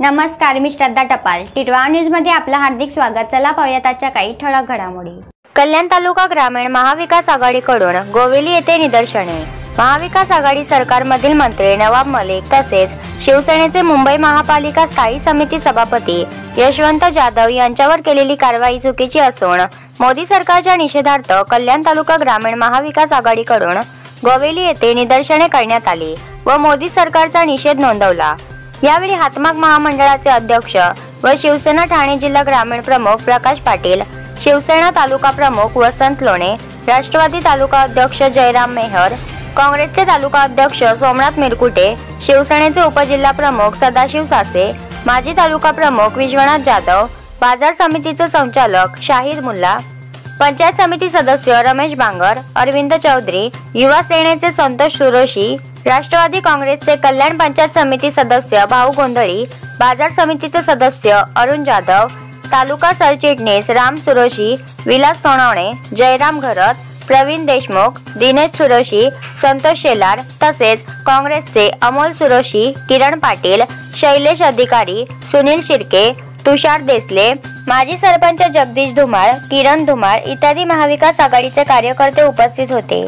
नमस्कार मी श्रद्धा टपाल. टिटवाळा न्यूजमध्ये आपलं हार्दिक स्वागत. चला पाहूयात आजच्या काही ठळक घडामोडी. कल्याण तालुका ग्रामीण महाविकास आघाडीकडून गोवेली येथे निदर्शने. महाविकास आघाडी सरकारमधील मंत्री नवाब मलिक तसेच शिवसेनेचे मुंबई महापालिका स्थायी समिती सभापती यशवंत जाधव यांच्यावर केलेली कारवाई चुकीची असून मोदी सरकारच्या निषेधार्थ कल्याण तालुका ग्रामीण महाविकास आघाडीकडून गोवेली येथे निदर्शने करण्यात आली व मोदी सरकारचा निषेध नोंदवला. यावेळी हातमाग महामंडळाचे अध्यक्ष व शिवसेना ठाणे जिल्हा ग्रामीण प्रमुख प्रकाश पाटील शिवसेना तालुका प्रमुख वसंत लोणे राष्ट्रवादी तालुका अध्यक्ष जयराम मेहर काँग्रेसचे तालुका अध्यक्ष सोमनाथ मिरकुटे शिवसेनेचे उपजिल्हा प्रमुख सदाशिव सासे माजी तालुका प्रमुख विश्वनाथ जाधव बाजार समितीचे संचालक शाहीर मुल्ला पंचायत समिती सदस्य रमेश बांगर अरविंद चौधरी युवा सेनेचे संतोष सुरोशी राष्ट्रवादी काँग्रेसचे कल्याण पंचायत समिती सदस्य भाऊ गोंधळी बाजार समितीचे सदस्य अरुण जाधव तालुका सरचिटणीस राम सुरोशी विलास सोनवणे जयराम घरत प्रवीण देशमुख दिनेश सुरोशी संतोष शेलार तसेच काँग्रेसचे अमोल सुरोशी किरण पाटील शैलेश अधिकारी सुनील शिर्के तुषार देसले माजी सरपंच जगदीश धुमाळ किरण धुमाळ इत्यादी महाविकास आघाडीचे कार्यकर्ते उपस्थित होते.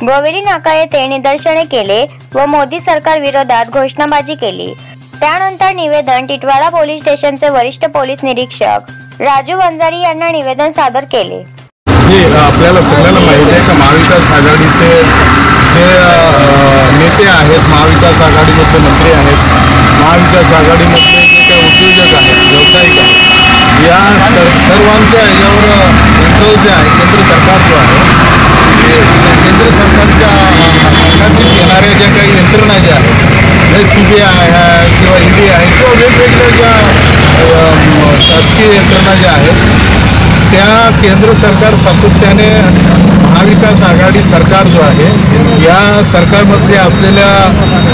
गोवेरी नाका येथे निदर्शने केले व मोदी सरकार विरोधात घोषणाबाजी केली. त्यानंतर निवेदन टिटवाळा पोलीस स्टेशनचे वरिष्ठ पोलीस निरीक्षक राजू वंजारी यांना निवेदन सादर केले. आपल्याला सगळ्यांना माहिती आहे का महाविकास आघाडीचे जे नेते आहेत महाविकास आघाडीमधले मंत्री आहेत महाविकास आघाडीमधले जे काही उद्योजक आहेत व्यावसायिक आहेत या सर सर्वांच्या याच्यावर सेंट्रल जे आहे केंद्र सरकार जो आहे केंद्र सरकारच्या अंगातील येणाऱ्या ज्या काही यंत्रणा ज्या आहेत सी बी आय आहे किंवा ईडी आहे किंवा वेगवेगळ्या ज्या शासकीय यंत्रणा ज्या आहेत त्या केंद्र सरकार सातत्याने महाविकास आघाडी सरकार जो आहे या सरकारमध्ये असलेल्या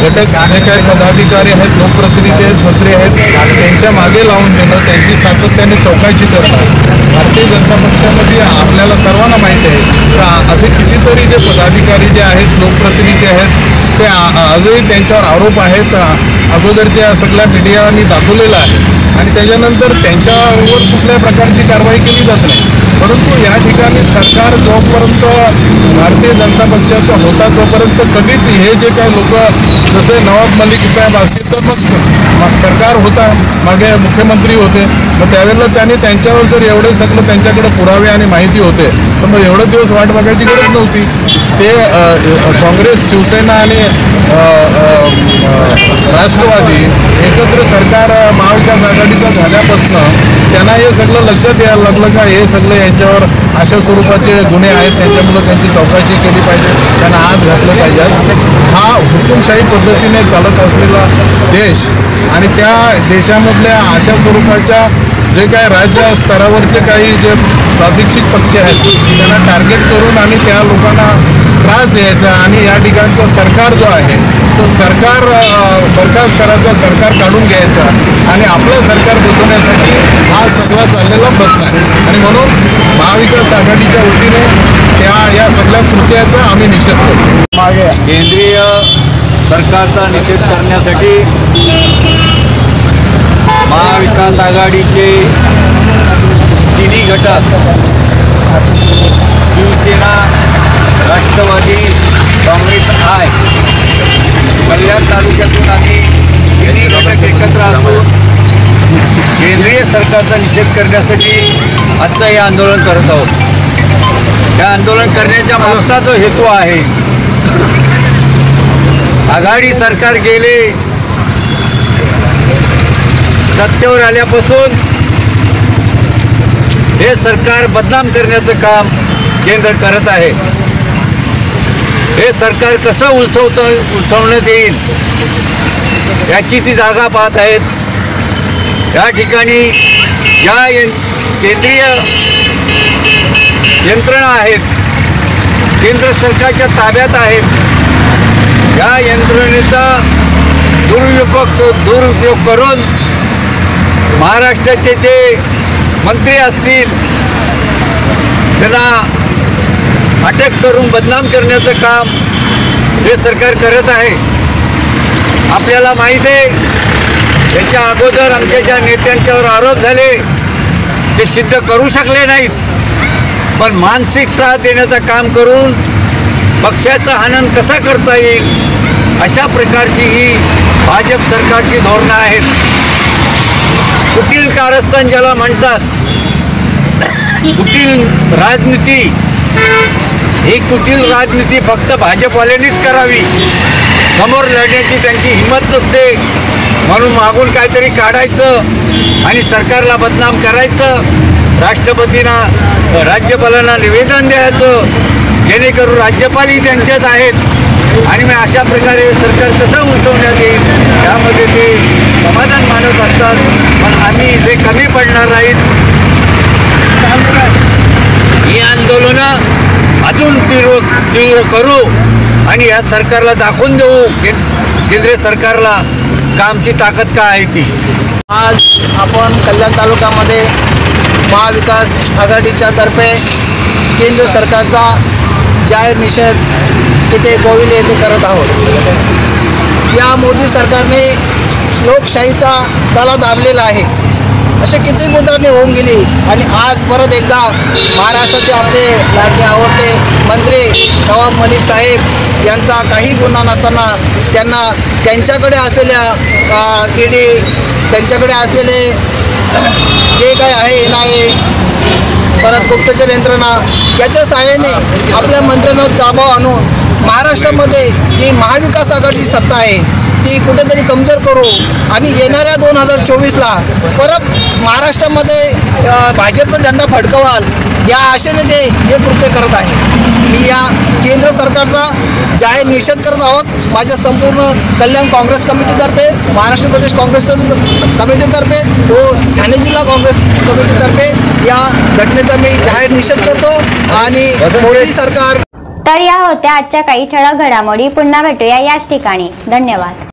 घटक जे काही पदाधिकारी आहेत लोकप्रतिनिधी आहेत मंत्री आहेत त्यांच्या मागे लावून देणं त्यांची सातत्याने चौकशी करणं भारतीय जनता पक्षामध्ये आपल्याला सर्वांना माहीत आहे तर असे कितीतरी जे पदाधिकारी जे आहेत लोकप्रतिनिधी आहेत ते आजही त्यांच्यावर आरोप आहेत. अगोदर ज्या सगळ्या मीडियानी दाखवलेलं आहे आणि त्याच्यानंतर त्यांच्यावर कुठल्याही प्रकारची कारवाई केली जात नाही. परंतु या ठिकाणी सरकार जोपर्यंत भारतीय जनता पक्षाचा होता तोपर्यंत कधीच हे जे काही लोक जसे नवाब मलिक साहेब असतील तर मग सरकार होता मागे मुख्यमंत्री होते. मग त्यावेळेला त्यांनी त्यांच्यावर जर एवढे सगळं त्यांच्याकडे पुरावे आणि माहिती होते तर मग एवढे दिवस वाट बघायची गरज नव्हती. ते काँग्रेस शिवसेना आणि राष्ट्रवादी एकत्र सरकार महाविकास आघाडीचं झाल्यापासून त्यांना हे सगळं लक्षात यायला लागलं का हे सगळं यांच्यावर अशा स्वरूपाचे गुन्हे आहेत त्यांच्यामुळं त्यांची चौकशी चौकशी केली पाहिजे त्यांना आत घातलं पाहिजे. हा हुकुमशाही पद्धतीने चालत असलेला देश आणि त्या देशामधल्या अशा स्वरूपाच्या जे काय राज्य स्तरावरचे काही जे प्रादेशिक पक्ष आहेत त्यांना टार्गेट करून आणि त्या लोकांना त्रास द्यायचा आणि या ठिकाणचं सरकार जो आहे तो सरकार बरखास्त करायचा सरकार काढून घ्यायचा आणि आपलं सरकार बसवण्यासाठी हा सगळा चाललेला प्रयत्न आहे. आणि म्हणून महाविकास आघाडीच्या वतीने कृत्याचा आम्ही निषेध करतो मागे केंद्रीय सरकारचा निषेध करण्यासाठी महाविकास आघाडीचे तिन्ही घटक शिवसेना राष्ट्रवादी काँग्रेस आय कल्याण तालुक्यातून आम्ही तिन्ही घटक एकत्र असून केंद्रीय सरकारचा निषेध करण्यासाठी आजचं हे आंदोलन करत आहोत. या आंदोलन करण्याच्या मागचा जो हेतू आहे आघाडी सरकार गेले सत्तेवर आल्यापासून हे सरकार बदनाम करण्याचं काम केंद्र करत आहे. हे सरकार कसं उलथवत उलथवण्यात येईल याची ती जागा पाहत आहेत. या ठिकाणी यं केंद्रीय यंत्रणा आहेत. केंद्र सरकारच्या ताब्यात आहेत. या यंत्रणेचा दुरुपयोग दुरुपयोग करून महाराष्ट्राचे जे मंत्री असतील त्यांना अटक करून बदनाम करण्याचं काम हे सरकार करत आहे. आपल्याला माहीत आहे त्याच्या अगोदर आमच्या ज्या नेत्यांच्यावर आरोप झाले ते सिद्ध करू शकले नाहीत. पण मानसिक त्रास देण्याचं काम करून पक्षाचा हनन कसा करता येईल अशा प्रकारची ही भाजप सरकारची धोरणं आहेत. कुटील कारस्थान ज्याला म्हणतात कुटील राजनीती ही कुटील राजनीती फक्त भाजपवाल्यांनीच करावी. समोर लढण्याची त्यांची हिंमत नसते. म्हणून मागून काहीतरी काढायचं आणि सरकारला बदनाम करायचं. राष्ट्रपतींना राज्यपालांना निवेदन द्यायचं जेणेकरून राज्यपालही त्यांच्यात आहेत. आणि मग अशा प्रकारे सरकार कसं उलटवण्यात येईल त्यामध्ये ते समाधान मानत असतात. पण आम्ही जे कमी पडणार नाहीत. ही आंदोलनं अजून तीव्र तीव्र करू आणि या सरकारला दाखवून देऊ कें- केंद्रीय सरकारला का आमची ताकद काय आहे ती. आज आपण कल्याण तालुक्यामध्ये महाविकास आघाडीच्या तर्फे केंद्र सरकारचा जाहीर निषेध इथे गोविले येथे करत आहोत. या मोदी सरकारने लोकशाहीचा तला दाबलेला आहे. असे किती उदाहरणे होऊन गेली आणि आज परत एकदा महाराष्ट्राचे आपले लाडके आवडते मंत्री नवाब मलिक साहेब यांचा काही गुन्हा नसताना त्यांना त्यांच्याकडे असलेल्या ईडी त्यांच्याकडे असलेले आहे? एन परत गुप्तचर यंत्रणा याच्या सहाय्याने आपल्या मंत्र्यांवर दबाव आणून महाराष्ट्रामध्ये जी महाविकास आघाडीची सत्ता आहे ती कुठेतरी कमजोर करू आणि येणाऱ्या दोन हजार चोवीसला परत महाराष्ट्रामध्ये भाजपचा झेंडा फडकवाल या आशेने ते हे कृत्य करत आहे. मी या केंद्र सरकारचा जाहीर निषेध करत आहोत. माझ्या संपूर्ण कल्याण काँग्रेस कमिटीतर्फे महाराष्ट्र प्रदेश काँग्रेस कमिटीतर्फे व ठाणे जिल्हा काँग्रेस कमिटीतर्फे या घटनेचा मी जाहीर निषेध करतो आणि मोदी सरकार तर या होत्या आजच्या काही ठळक घडामोडी. पुन्हा भेटूया याच ठिकाणी. धन्यवाद.